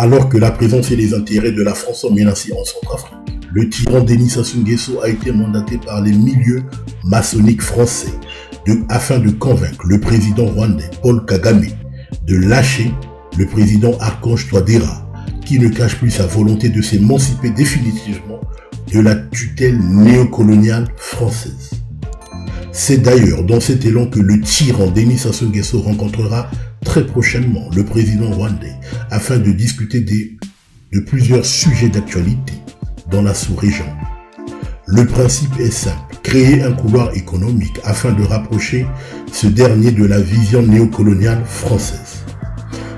Alors que la présence et les intérêts de la France sont menacés en Centrafrique, le tyran Denis Sassou Nguesso a été mandaté par les milieux maçonniques français afin de convaincre le président rwandais Paul Kagame de lâcher le président Archange Touadéra, qui ne cache plus sa volonté de s'émanciper définitivement de la tutelle néocoloniale française. C'est d'ailleurs dans cet élan que le tyran Denis Sassou Nguesso rencontrera très prochainement le président rwandais afin de discuter de plusieurs sujets d'actualité dans la sous-région. Le principe est simple, créer un couloir économique afin de rapprocher ce dernier de la vision néocoloniale française.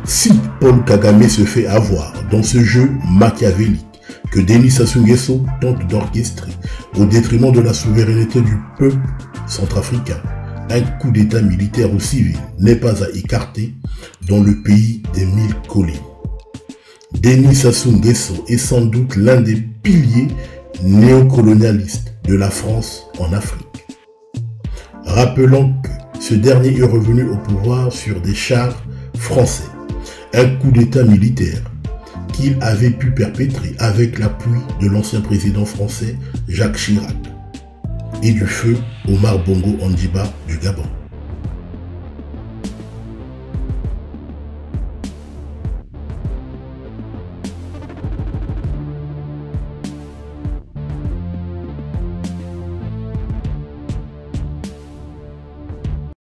Si Paul Kagame se fait avoir dans ce jeu machiavélique que Denis Sassou Nguesso tente d'orchestrer au détriment de la souveraineté du peuple centrafricain, un coup d'état militaire ou civil n'est pas à écarter dans le pays des mille collines. Denis Sassou Nguesso est sans doute l'un des piliers néocolonialistes de la France en Afrique. Rappelons que ce dernier est revenu au pouvoir sur des chars français, un coup d'état militaire qu'il avait pu perpétrer avec l'appui de l'ancien président français Jacques Chirac et du feu Omar Bongo Andiba Gabão.